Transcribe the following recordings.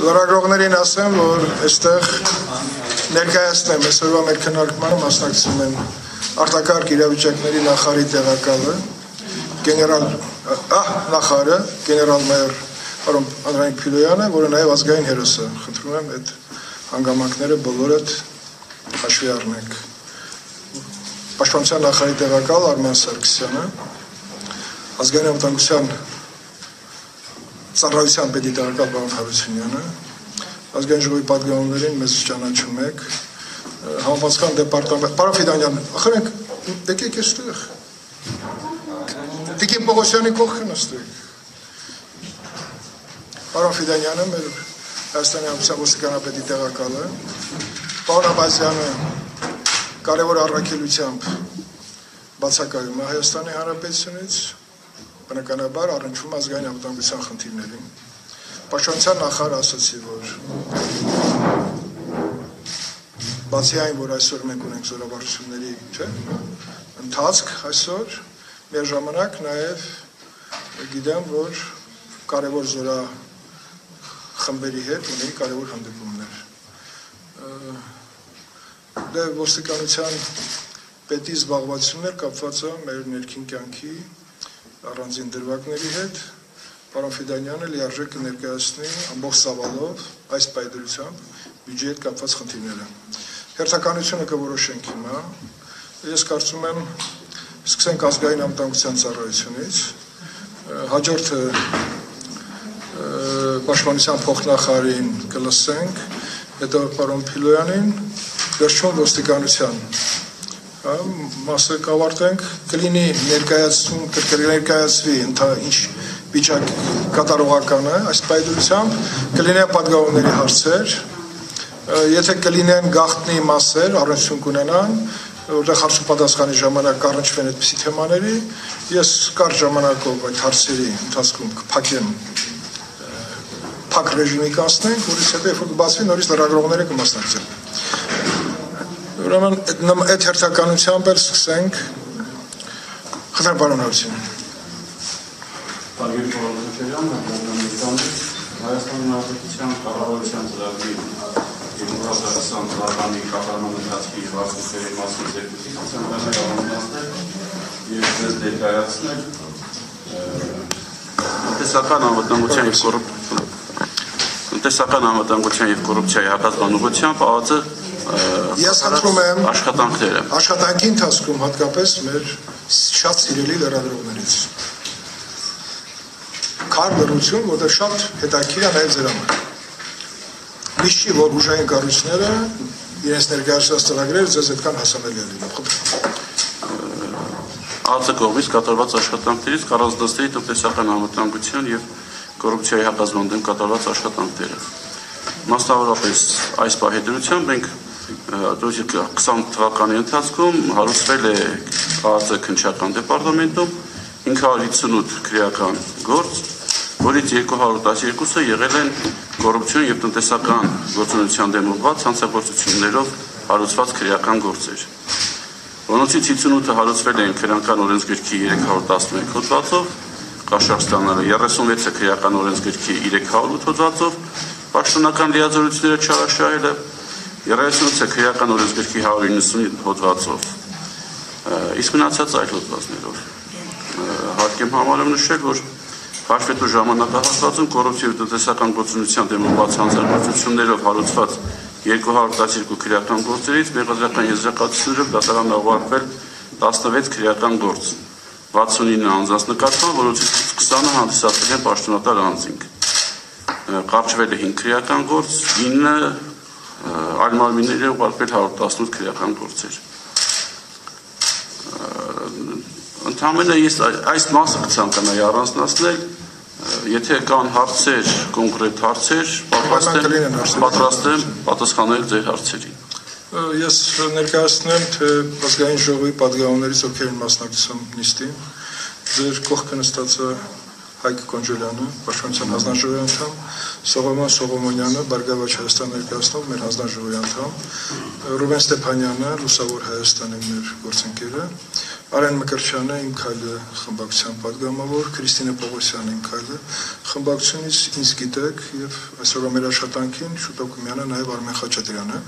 Լրագրողներին ասեմ, որ այստեղ ներկայացնեմ այսօրվա մեր քննարկմանը մասնակցում են արտակարգ իրավիճակների նախարարի տեղակալը, գեներալ ահ նախարարը, գեներալ-մայոր Արոն Անդրանիկ Փիլոյանը, որը նաև ազգային հերոս է։ Խնդրում եմ այդ հանգամանքները բոլորդ հաշվի առնենք։ Պաշտպանության նախարարի տեղակալ Արմեն Սարգսյանը, ազգային անվտանգության Ծառայության պետի տեղակալ Բանդ Հարությունյանը, ազգային ժողովի պատգամավորներին մեզ ճանաչում եք, համապատասխան դեպարտամենտ, պարոն Ֆիդանյան, ախր ենք եկեք այստեղ։ Տիկին Պողոսյանի կողքն նստեք։ Պարոն Ֆիդանյանը մեր Հայաստանի Հանրապետի տեղակալը, պարոն Աբազյանը կարևոր առաքելությամբ բացակայում է Հայաստանի Հանրապետությունից բնականաբար առնչվում ազգային անվտանգության խնդիրներին։ Պաշտպանության նախարար ասացի, որ բացի այն, որ այսօր մենք ունենք զորավարությունների, չէ, ընթացք այսօր, մեր ժամանակ նաև գիտեմ, որ կարևոր զորա խմբերի հետ ունեի կարևոր հանդիպումներ։ Դե ոստիկանության պետի զբաղվածություններ կապված է մեր ներքին կյանքի առանձին դրվագների հետ։ Պարոն Ֆիդանյանը լիարժեք կներկայացնի ամբողջ ծավալով այս պայդրությամբ բյուջեի հետ կապված խնդիրները։ Հերթականությունը կորոշենք հիմա։ Ես կարծում եմ սկսենք ազգային անվտանգության ծառայությունից, հաջորդը պաշտպանության փոխնախարարին կլսենք, հետո պարոն Փիլոյանին, վերջում ոստիկանության մասը կավարտենք, կլինի ներկայացում, կներկայացվի ընդ ինչ վիճակ կատարողականը, այս պայդրությամբ կլինեն падգաումների հարցեր, եթե կլինեն գախտնի մասեր, առնչություն կունենան, որտեղ հարցու պատասխանի ժամանակ կառնչվեն այդպիսի թեմաների, ես կար ժամանակով այդ հարցերի ընթացքում կփակեմ փակ ռեժիմի կանցնենք, որից հետո երբ բացվի նորից լրագրողները կմասնակցեն։ Ուրեմն այդ հերթականությամբ էլ սկսենք խնդրեմ պարոն Հարություն։ Պարոն Փոխանցյան, Հայաստանի Հանրապետության կառավարության ծրագրի 2020 թվականի կատարման ընթացքի վարչությունների մասին զեկույցի ցանկանում անունացնել եւ դες ներկայացնել տնտեսական անվտանգության եւ կոռուպցիա տնտեսական անվտանգության եւ կոռուպցիայի հակազբանողությամբ ԱԱԾ Ես խնդրում եմ աշխատանքները աշխատանքի ընթացքում հատկապես մեր շատ սիրելի լրագրողներից քար լրություն, որտեղ շատ հետաքրիր է նաև ձեր համար միշտ չի որ ուժային կառույցները իրենց ներկայացրած ծրագրերը ձեզ այդքան հասանելի է լինում։ ԱՑ կողմից կատարված աշխատանքներից կառուցվածքի տնտեսական անվտանգության եւ կոռուպցիայի հակազդան դեմ կատարված աշխատանքները։ Մասնավորապես այս պահեդրությամբ մենք 2020 թվականի ընթացքում հարուցվել է ԱԱՑ քնչական դեպարտամենտում 558 քրեական գործ, որից 212-ը եղել են կոռուպցիոն եւ տնտեսական գործունեության դեմ ուղղված հանցագործություններով հարուցված քրեական գործեր։ Որոնցից 58-ը հարուցվել են քրեական օրենսգրքի 311 հոդվածով, Կաշախստանալը 36-ը քրեական օրենսգրքի 308 հոդվածով, պաշտոնական լիազորությունները չարաշահելը 38-ը քրեական օրենսգրքի 190 հոդվածով։ Իսկ մնացած այլ հոդվածներով։ Հարկ եմ համարում նշել, որ Հաշվետու ժամանակահատվածում կոռուպցիվ տնտեսական գործունեության դեմ ուղղված հանցագործություններով հարուցված 212 քրեական գործերից մեղադրական եզրակացություններով դատարան ավարտվել 16 քրեական գործ 69 անձանց նկատմամբ, որոնցից 20-ը հանդիսացել են պաշտոնատար անձինք։ Կարճվել է 5 քրեական գործ, 9 այլ մարմինների ուղարկվել 118 քրեական գործեր։ Ընդհանրապես ես այս մասը կցանկանայի առանձնացնել, եթե կան հարցեր, կոնկրետ հարցեր, պատրաստեմ պատրաստեմ պատասխանել ձեր հարցերին։ Ես ներկայացնեմ, թե ազգային ժողովի падգաուններից ովքեր են մասնակցում նիստին։ Ձեր կողքը նստած է Հայկ Կոնջելյանը, Պաշտպանության հանձնաժողովի անդամ, Սողոմոն Սողոմոնյանը Բարգավաճ Հայաստան ներկայացնող մեր հանձնաժողովի անդամ, Ռուբեն Ստեփանյանը Լուսավոր Հայաստանի մեր գործընկերը, Արեն Մկրչյանը իմ քայլը խմբակցության падգամավոր, Քրիստինե Պողոսյանը իմ քայլը խմբակցությունից ինձ գիտեք եւ այսօրվա մեր աշխատանքին շուտով կմիանա նաեւ Արմեն Խաչատրյանը։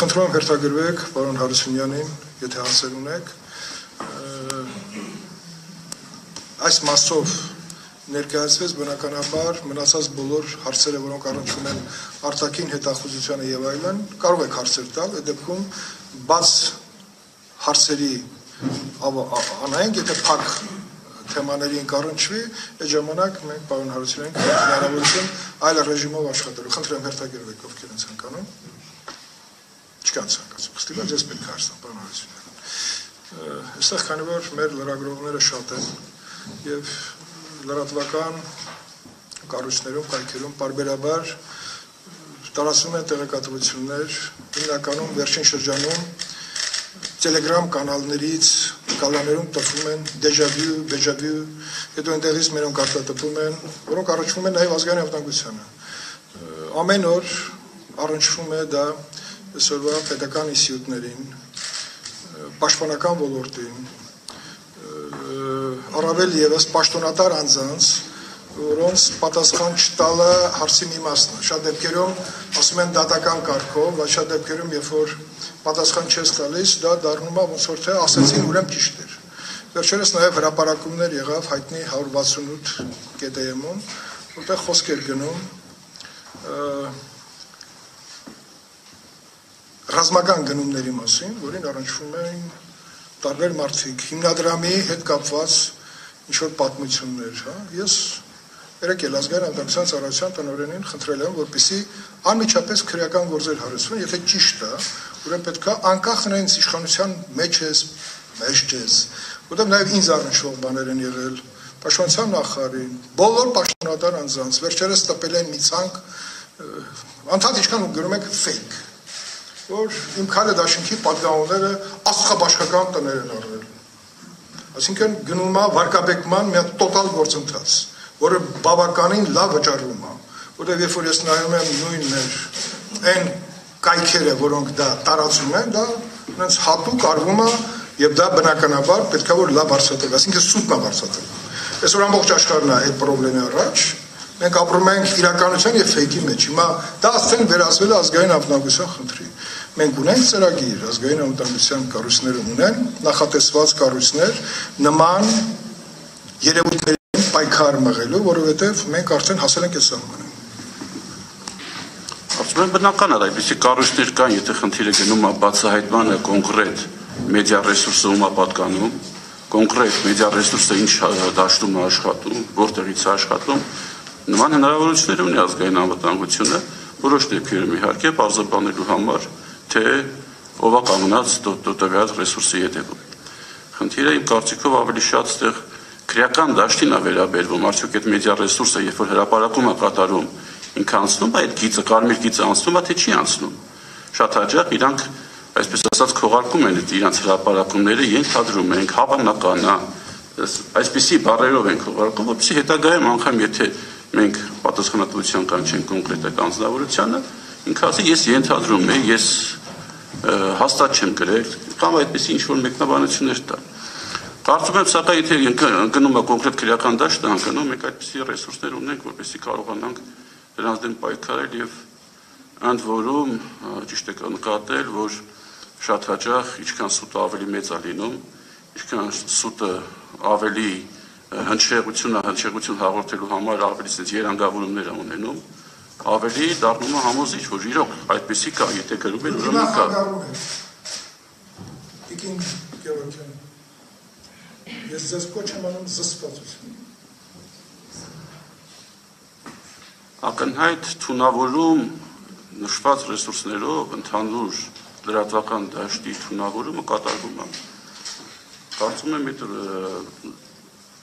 Խնդրում եմ հերթագրվեք պարոն Հարությունյանին, եթե հարցեր ունեք։ Այս մասով ներկայացվեց բնականաբար մնացած բոլոր հարցերը, որոնք առնչվում են արտաքին հետախուզությանը եւ այլն, կարող եք հարցեր տալ, այդ դեպքում բաց հարցերի անայենք, եթե փակ թեմաներին կառնչվի, այդ ժամանակ մենք պարոն Հարությունյանին կհանք հնարավորություն այլ ռեժիմով աշխատելու։ Խնդրեմ հերթագերվեք ովքեր են ցանկանում։ Չկան ցանկացող։ Ստիպած ես պետք է հարցնեմ պարոն Հարությունյանին։ Այստեղ քանի որ մեր լրագրողները շատ են եւ լրատվական կառույցներում, կայքերում բարբերաբար տարածվում են տեղեկատվություններ, հիմնականում վերջին շրջանում Telegram կանալներից կանալներում տպվում են դեժավյու, դեժավյու, հետո այնտեղից մերոնք արտատպում են, որոնք առնչվում են նաև ազգային ավտանգությանը։ Ամեն օր առնչվում է դա այսօրվա պետական ինստիտուտներին, պաշտպանական ոլորտին, առավել եւս պաշտոնատար անձանց, որոնց պատասխան չտալը հարցի մի մասն է։ Շատ դեպքերում ասում են դատական կարգով, բայց շատ դեպքերում երբ որ պատասխան չես տալիս, դա դառնում է ոնց որ թե ասեցին, ուրեմն ճիշտ էր։ Վերջերս նաև հրաապարակումներ եղավ հայտնի 168 կետեյում, որտեղ խոսք էր գնում ռազմական գնումների մասին, որին առնչվում են տարբեր մարդիկ, հիմնադրամի հետ կապված ինչ որ պատմություններ, հա։ Ես երեք էլ ազգային անդամության ծառայության տնօրենին խնդրել եմ, որպեսի անմիջապես քրեական գործեր հարուցվեն, եթե ճիշտ է, ուրեմն պետքա անկախ նրանց իշխանության մեջ ես, մեջ ես, որտեղ նաև ինձ առնչվող բաներ են եղել, պաշտպանության նախարարին, բոլոր պաշտոնատար անձանց, վերջերս տպել են մի ցանկ, անդադ ինչքան գրում եք fake, որ իմ քալը դաշինքի պատգամավորները աստղաբաշխական տներ են առել Այսինքն գնում է վարկաբեկման մի հատ տոտալ գործընթաց, որը բավականին լավ վճարվում է, որտեղ երբ որ ես նայում եմ նույն մեր այն կայքերը, որոնք դա տարածում են, դա այնց հատուկ արվում է եւ դա բնականաբար պետքա որ լավ արծաթել, այսինքն սուտ լավ արծաթել։ Այսօր ամբողջ աշխարհն է այդ խնդրի առաջ, մենք ապրում ենք իրականության եւ ֆեյքի մեջ։ Հիմա դա ասեն վերածվել ազգային ավտոմատության խնդրի։ Մենք ունենք ծրագիր, ազգային անվտանգության կառույցները ունեն նախատեսված կառույցներ նման երևույթներին պայքար մղելու, որովհետև մենք արդեն հասել ենք այս սահմանը։ Ասում եմ բնական է, այդպեսի կառույցներ կան, եթե խնդիրը գնում է բացահայտմանը կոնկրետ մեդիա ռեսուրսը ում է պատկանում, կոնկրետ մեդիա ռեսուրսը ինչ դաշտում է աշխատում, որտեղից է աշխատում, նման հնարավորություններ ունի ազգային անվտանգությունը որոշ դեպքերում իհարկե բարձրաբանելու համար թե ով է կանգնած տվյալ ռեսուրսի ետևում։ Խնդիրը իմ կարծիքով ավելի շատ ստեղ քրեական դաշտին է վերաբերվում, արդյոք այդ մեդիա ռեսուրսը, երբ որ հրապարակում է կատարում, ինքը անցնում է այդ գիծը, կարմիր գիծը անցնում է, թե չի անցնում։ Շատ հաճախ իրանք այսպես ասած քողարկում են իրանց հրապարակումները, ենթադրում ենք հավանական է, այսպիսի բառերով են քողարկում, որպեսզի հետագայում անգամ եթե մենք պատասխանատվության կանչենք կոնկրետ այդ անձնավորությանը, ինքը ասի ես ենթադրում եմ, ես հաստատ չեմ գրել, կամ այդպեսի ինչ որ մեկնաբանություններ տա։ Կարծում եմ, սակայն եթե ընկնում է կոնկրետ քրեական դաշտը, ընկնում մենք այդպեսի ռեսուրսներ ունենք, որպեսզի կարողանանք դրանց դեմ պայքարել եւ ընդ որում ճիշտ է նկատել, որ շատ հաճախ ինչքան սուտը ավելի մեծ է լինում, ինչքան սուտը ավելի հնչեղությունը, հնչեղություն հաղորդելու համար ավելի ցած երանգավորումներ ունենում, ավելի դառնում է համոզիչ, որ իրոք այդպեսի կա, եթե գրում են, ուրեմն կա։ Տիկին Գևորգյան։ Ես ձեզ կոչ եմ անում զսպվածություն։ Ակնհայտ թունավորում նշված ռեսուրսներով ընդհանուր լրատվական դաշտի թունավորումը կատարվում է։ Կարծում եմ, այդ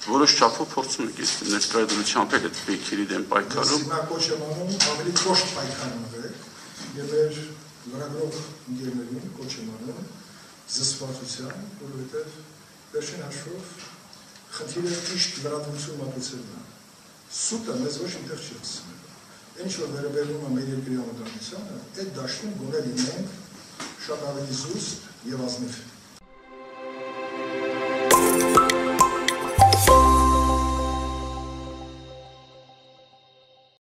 որոշ չափով փորձում եք իսկ ներկայացությամբ էլ այդ ֆեյքերի դեմ պայքարում։ Հիմա կոչ եմ անում ավելի կոշտ պայքար մղել եւ մեր լրագրող ընկերներին կոչ եմ անում զսպվածության, որովհետեւ վերջին հաշվով խնդիրը ճիշտ լրատվություն մատուցելն է։ Սուտը մեզ ոչ այնտեղ չի հասցնել։ Ինչ որ վերաբերում է մեր երկրի անվտանգությանը, այդ դաշտում գոնե լինենք շատ ավելի զուսպ եւ ազնիվ